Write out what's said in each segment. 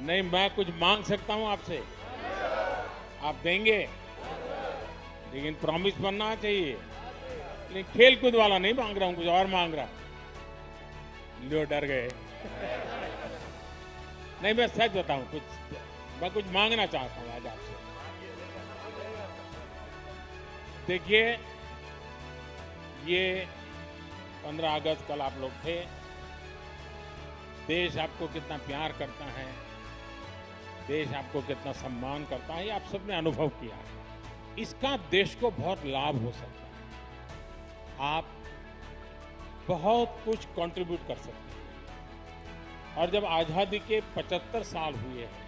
नहीं, मैं कुछ मांग सकता हूँ आपसे। आप देंगे। लेकिन प्रॉमिस बनना चाहिए। लेकिन खेल कूद वाला नहीं मांग रहा हूँ, कुछ और मांग रहा। लो, डर गए। नहीं, मैं सच बताऊँ, कुछ, मैं कुछ मांगना चाहता हूँ आज आपसे। देखिए, ये 15 अगस्त कल आप लोग थे। देश आपको कितना प्यार करता है। देश आपको कितना सम्मान करता है आप सबने अनुभव किया। है इसका देश को बहुत लाभ हो सकता है। आप बहुत कुछ कंट्रीब्यूट कर सकते हैं। और जब आज़ादी के 75 साल हुए हैं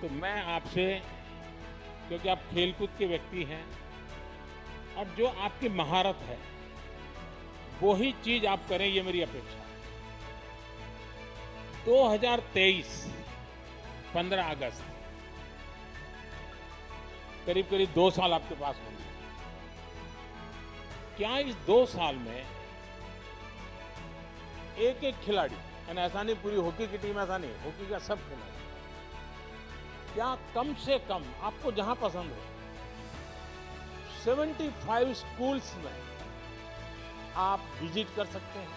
तो मैं आपसे, क्योंकि आप खेलकूद के व्यक्ति हैं, और जो आपकी महारत है वो ही चीज़ आप करें, ये मेरी अपेक्षा है। 2023 15 अगस्त। करीब करीब दो साल आपके पास होंगे। क्या इस दो साल में एक एक खिलाड़ी, यानी ऐसा नहीं पूरी हॉकी की टीम, ऐसा नहीं, हॉकी का सब खिलाड़ी, क्या कम से कम आपको जहाँ पसंद हो 75 स्कूल्स में आप विज़िट कर सकते हैं।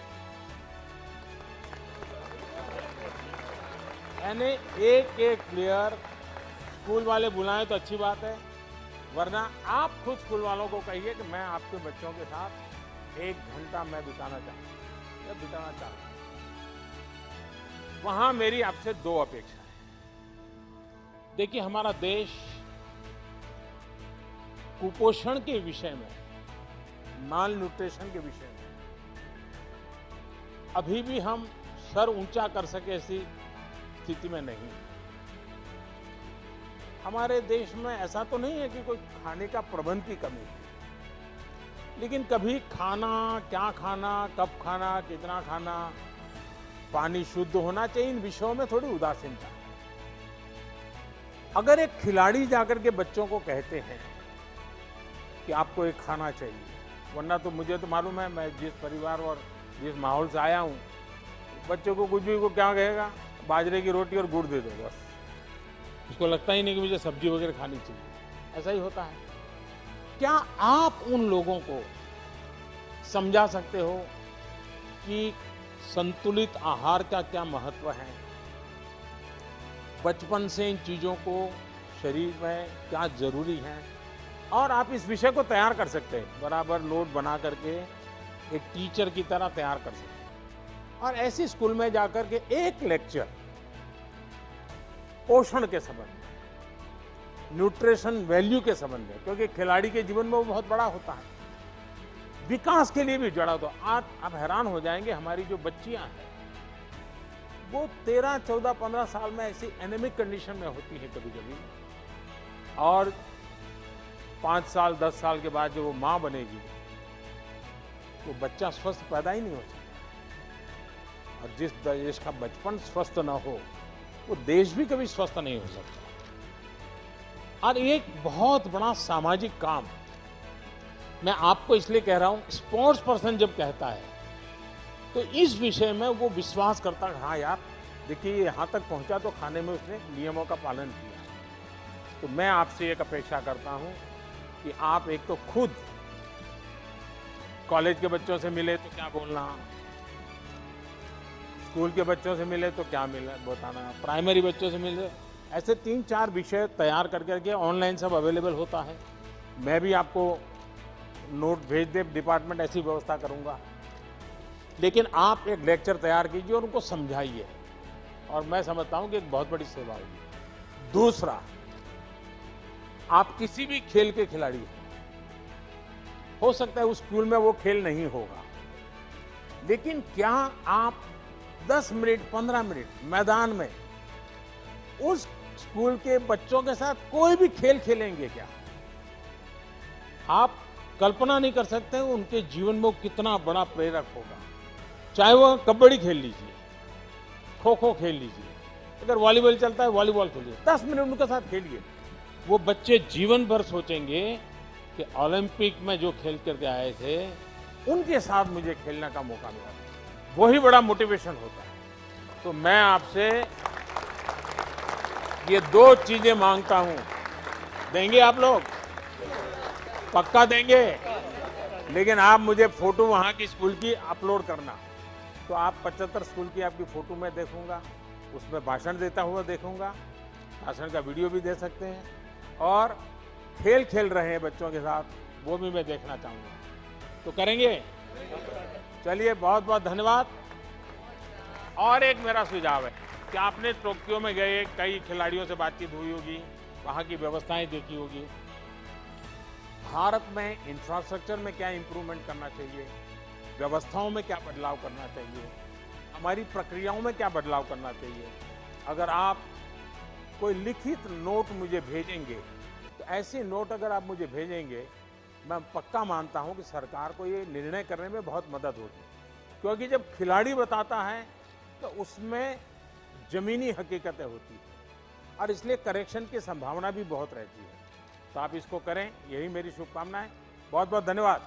यानी एक एक प्लेयर स्कूल वाले बुलाएँ तो अच्छी बात है, वरना आप खुद स्कूल वालों को कहिए कि मैं आपके बच्चों के साथ एक घंटा मैं बिताना चाहता हूँ। या बिताना चाहता हूँ। वहाँ मेरी आपसे दो अपेक्षा है। देखिए, हमारा देश कुपोषण के विषय में माल न्यूट्रिशन के विषय में, अभी भी हम सर ऊँचा कर सके ऐसी स्थिति में नहीं। हमारे देश में ऐसा तो नहीं है कि कोई खाने का प्रबंध की कमी है। लेकिन कभी खाना, क्या खाना, कब खाना, कितना खाना, पानी शुद्ध होना चाहिए, इन विषयों में थोड़ी उदासीनता। अगर एक खिलाड़ी जाकर के बच्चों को कहते हैं कि आपको एक खाना चाहिए, वरना तो मुझे तो मालूम है, मैं जिस परिवार और जिस माहौल से आया हूँ, बच्चों को कुछ भी को क्या कहेगा? बाजरे की रोटी और गुड़ दे दो बस। उसको लगता ही नहीं कि मुझे सब्ज़ी वगैरह खानी चाहिए। ऐसा ही होता है। क्या आप उन लोगों को समझा सकते हो कि संतुलित आहार का क्या महत्व है? बचपन से इन चीज़ों को शरीर में क्या ज़रूरी है? और आप इस विषय को तैयार कर सकते हैं। बराबर नोट बना करके एक टीचर की तरह तैयार कर सकते हैं। और ऐसी स्कूल में जाकर के एक लेक्चर पोषण के संबंध में, न्यूट्रिशन वैल्यू के संबंध में, क्योंकि खिलाड़ी के जीवन में वो बहुत बड़ा होता है। विकास के लिए भी जड़ा तो आज आप हैरान हो जाएँगे, हमारी जो बच्चियाँ हैं, वो तेरह, चौदह, पंद्रह साल में ऐसी एनेमिक कंडीशन में होती है कभी कभी और पाँच साल, दस साल के बाद जो वो माँ बनेगी वो बच्चा स्वस्थ पैदा ही नहीं हो सकता। और जिस देश का बचपन स्वस्थ ना हो, वो देश भी कभी स्वस्थ नहीं हो सकता। और एक बहुत बड़ा सामाजिक काम। मैं आपको इसलिए कह रहा हूँ स्पोर्ट्स पर्सन जब कहता है तो इस विषय में वो विश्वास करता है हाँ यार, देखिए, यहाँ तक पहुँचा तो खाने में उसने नियमों का पालन किया। तो मैं आपसे एक अपेक्षा करता हूँ कि आप एक तो खुद कॉलेज के बच्चों से मिले तो क्या बोलना? स्कूल के बच्चों से मिले तो क्या मिले, बताना। प्राइमरी बच्चों से मिले। ऐसे तीन चार विषय तैयार कर करके ऑनलाइन सब अवेलेबल होता है। मैं भी आपको नोट भेज दे, डिपार्टमेंट ऐसी व्यवस्था करूँगा। लेकिन आप एक लेक्चर तैयार कीजिए और उनको समझाइए। और मैं समझता हूँ कि एक बहुत बड़ी सेवा होगी। दूसरा, आप किसी भी खेल के खिलाड़ी हैं। हो सकता है उस स्कूल में वो खेल नहीं होगा। लेकिन क्या आप 10 मिनट 15 मिनट मैदान में, उस स्कूल के बच्चों के साथ कोई भी खेल खेलेंगे क्या? आप कल्पना नहीं कर सकते उनके जीवन में कितना बड़ा प्रेरक होगा। चाहे वह कबड्डी खेल लीजिए खो खो खेल लीजिए, अगर वॉलीबॉल चलता है, वॉलीबॉल खेलिए, दस मिनट उनके साथ खेलिए। वो बच्चे जीवन भर सोचेंगे कि ओलंपिक में जो खेल करके आए थे, उनके साथ मुझे खेलने का मौका मिला वही बड़ा मोटिवेशन होता है। तो मैं आपसे ये दो चीज़ें माँगता हूँ। देंगे आप लोग? पक्का देंगे? लेकिन आप मुझे फ़ोटो वहाँ की स्कूल की अपलोड करना। तो आप 75 स्कूल की आपकी फ़ोटो मैं देखूँगा, उसमें भाषण देता हुआ देखूँगा, भाषण का वीडियो भी दे सकते हैं, और खेल खेल रहे हैं बच्चों के साथ, वो भी मैं देखना चाहूँगा। तो करेंगे? चलिए बहुत बहुत धन्यवाद। और एक मेरा सुझाव है कि आपने टोक्यो में गए, कई खिलाड़ियों से बातचीत हुई होगी, वहाँ की व्यवस्थाएँ देखी होगी। भारत में इंफ्रास्ट्रक्चर में क्या इंप्रूवमेंट करना चाहिए? व्यवस्थाओं में क्या बदलाव करना चाहिए? हमारी प्रक्रियाओं में क्या बदलाव करना चाहिए? अगर आप कोई लिखित नोट मुझे भेजेंगे तो ऐसे नोट अगर आप मुझे भेजेंगे मैं पक्का मानता हूँ कि सरकार को ये निर्णय करने में बहुत मदद होगी। क्योंकि जब खिलाड़ी बताता है तो उसमें जमीनी हकीकतें होती हैं। और इसलिए करेक्शन की संभावना भी बहुत रहती है। तो आप इसको करें, यही मेरी शुभकामनाएँ। बहुत बहुत धन्यवाद।